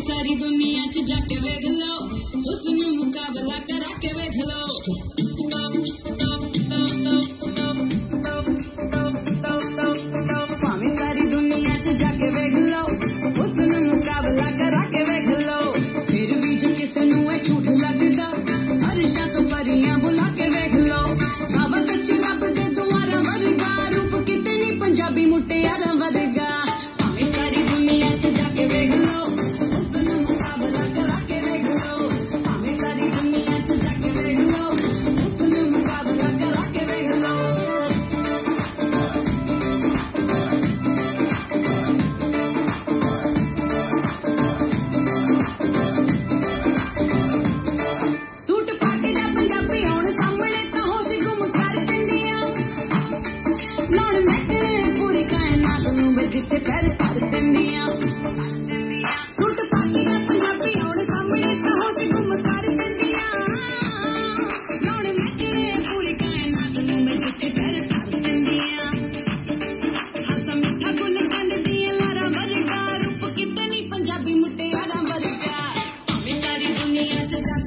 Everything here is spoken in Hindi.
सारी दुनिया च जाके वेख लो। उसने मुकाबला करा के वेख लो। samba de gato. I'm